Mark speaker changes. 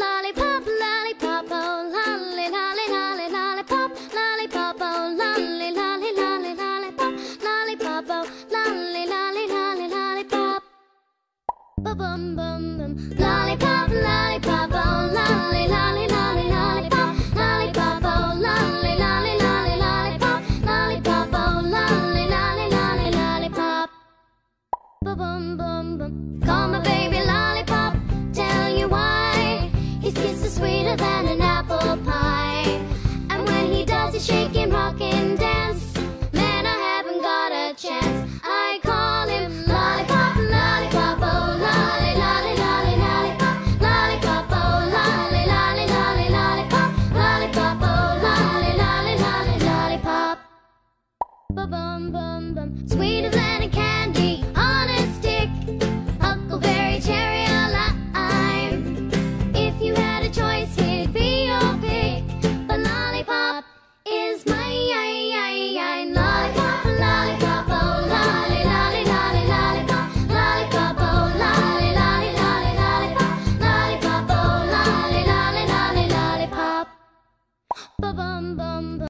Speaker 1: lollipop, lollipop, oh lolly, lolly, lolly, lollipop, lollipop, oh lolly, lolly, lolly, lollipop, lollipop, oh lolly, lolly, lolly, lollipop. Ba bum bum bum, lollipop, lollipop, oh lolly, lolly, lolly, lollipop, lollipop, oh lolly, lolly, lolly, lollipop, lollipop, oh lolly, lolly, lolly, lollipop. Ba bum bum bum, Ba bum bum bum. Sweeter than a candy on a stick. Cherry, or lime. If you had a choice, it'd be your pick. But lollipop is. Lollipop, lollipop, oh lolly, lolly, lolly, lollipop. Lollipop, oh lolly, lolly, lolly, lollipop. Lollipop, oh lolly, lolly, lolly, lollipop. Ba bum bum.